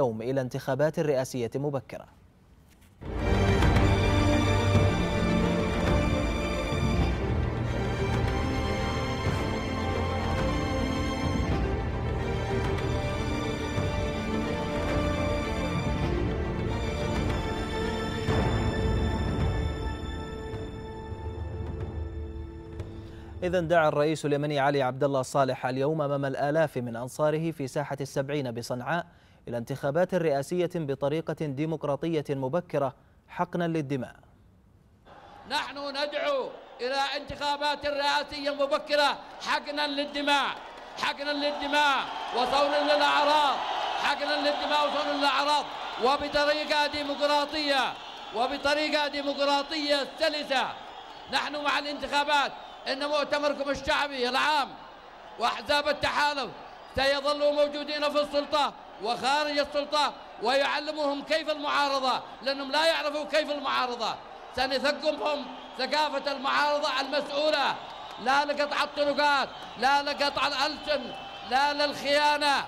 اليوم إلى انتخابات رئاسية مبكرة. إذا دعا الرئيس اليمني علي عبد الله صالح اليوم أمام الآلاف من أنصاره في ساحة السبعين بصنعاء إلى انتخابات رئاسية بطريقة ديمقراطية مبكرة حقنا للدماء. نحن ندعو إلى انتخابات رئاسية مبكرة حقنا للدماء. حقنا للدماء وصون للأعراض. حقنا للدماء وصون للأعراض. وبطريقة ديمقراطية وبطريقة ديمقراطية سلسة. نحن مع الانتخابات. إن مؤتمركم الشعبي العام وأحزاب التحالف سيظلوا موجودين في السلطة. وخارج السلطة ويعلمهم كيف المعارضة لأنهم لا يعرفوا كيف المعارضة. سنثقفهم ثقافة المعارضة المسؤولة. لا لقطع الطرقات لا لقطع الألسن لا للخيانة.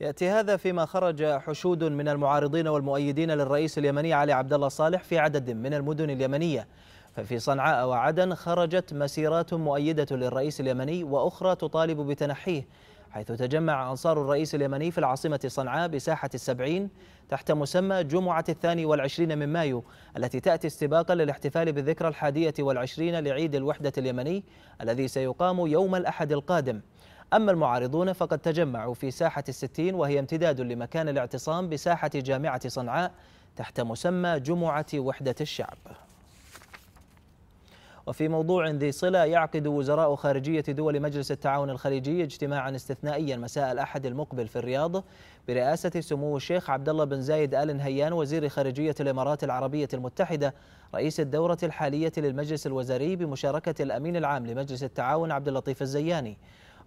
يأتي هذا فيما خرج حشود من المعارضين والمؤيدين للرئيس اليمني علي عبد الله صالح في عدد من المدن اليمنية. ففي صنعاء وعدن خرجت مسيرات مؤيدة للرئيس اليمني وأخرى تطالب بتنحيه. حيث تجمع أنصار الرئيس اليمني في العاصمة صنعاء بساحة السبعين تحت مسمى جمعة الثاني والعشرين من مايو التي تأتي استباقا للاحتفال بالذكرى الحادية والعشرين لعيد الوحدة اليمني الذي سيقام يوم الأحد القادم. أما المعارضون فقد تجمعوا في ساحة الستين وهي امتداد لمكان الاعتصام بساحة جامعة صنعاء تحت مسمى جمعة وحدة الشعب. وفي موضوع ذي صلة يعقد وزراء خارجية دول مجلس التعاون الخليجي اجتماعا استثنائيا مساء الأحد المقبل في الرياض برئاسة سمو الشيخ عبد الله بن زايد آل نهيان وزير خارجية الإمارات العربية المتحدة رئيس الدورة الحالية للمجلس الوزاري بمشاركة الأمين العام لمجلس التعاون عبد اللطيف الزياني.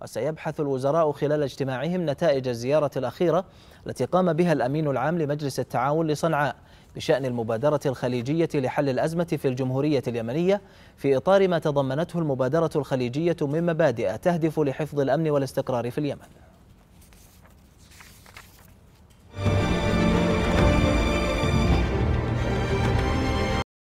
وسيبحث الوزراء خلال اجتماعهم نتائج الزيارة الأخيرة التي قام بها الأمين العام لمجلس التعاون لصنعاء. بشأن المبادرة الخليجية لحل الأزمة في الجمهورية اليمنية في إطار ما تضمنته المبادرة الخليجية من مبادئ تهدف لحفظ الأمن والاستقرار في اليمن.